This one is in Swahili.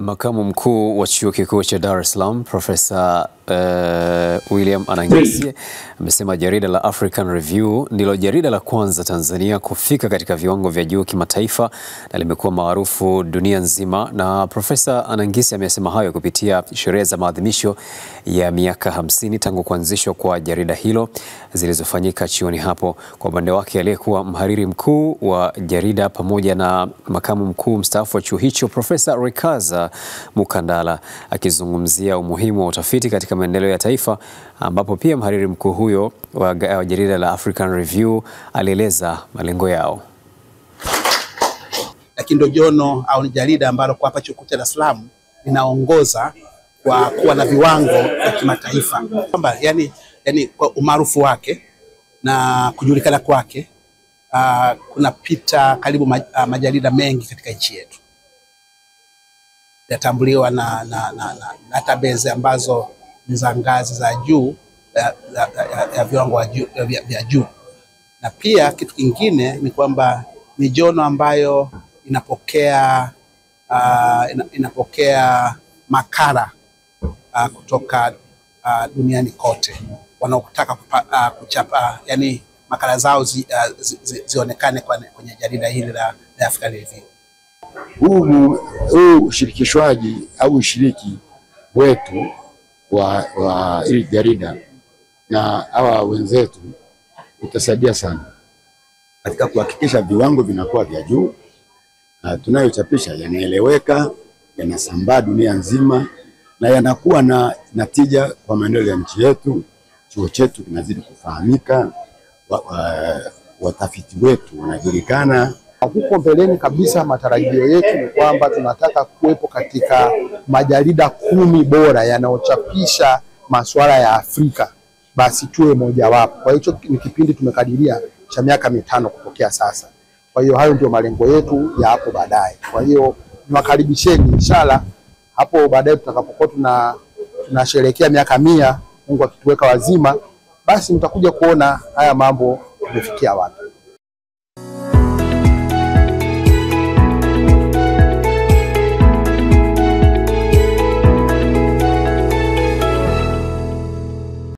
Makamu mkuu wa chuo kikuu cha Dar es Salaam Profesa uh, William Anangisye amesema jarida la African Review ndilo jarida la kwanza Tanzania kufika katika viwango vya juu kimataifa na limekuwa maarufu dunia nzima. Na Profesa Anangisi amesema hayo kupitia sherehe za maadhimisho ya miaka hamsini tangu kuanzishwa kwa jarida hilo zilizofanyika chuoni hapo. Kwa upande wake, aliyekuwa mhariri mkuu wa jarida pamoja na makamu mkuu mstaafu wa chuo hicho Profesa Rekaza Mukandala akizungumzia umuhimu wa utafiti katika maendeleo ya taifa, ambapo pia mhariri mkuu huyo wa jarida la African Review alieleza malengo yao. Lakini ndio jono au ni jarida ambalo kwa hapa chuo kikuu cha Dar es Salaam linaongoza kwa kuwa na viwango vya kimataifa, kwamba yani, yani kwa umaarufu wake na kujulikana kwake uh, kunapita karibu maj, uh, majarida mengi katika nchi yetu yatambuliwa na, na, na, na database ambazo ni za ngazi za juu ya, viwango vya, juu, na pia kitu kingine ni kwamba mijono ambayo inapokea uh, ina, inapokea makara uh, kutoka uh, duniani kote wanaotaka uh, kuchapa yani makala zao zi, uh, zi, zi, zionekane kwenye jarida hili la Africa Review. Huu huu ushirikishwaji au ushiriki wetu wa, wa ili jarida na hawa wenzetu utasaidia sana katika kuhakikisha viwango vinakuwa vya juu na tunayochapisha yanaeleweka, yanasambaa dunia nzima na yanakuwa na natija kwa maendeleo ya nchi yetu. Chuo chetu kinazidi kufahamika, wa, wa, watafiti wetu wanajulikana. Huko mbeleni kabisa, matarajio yetu ni kwamba tunataka kuwepo katika majarida kumi bora yanayochapisha masuala ya Afrika, basi tuwe mojawapo. Kwa hicho ni kipindi tumekadiria cha miaka mitano kutokea sasa. Kwa hiyo hayo ndio malengo yetu ya hapo baadaye. Kwa hiyo niwakaribisheni, inshallah hapo baadaye tutakapokuwa tuna tunasherehekea miaka mia, Mungu akituweka wazima, basi mtakuja kuona haya mambo tumefikia wapi.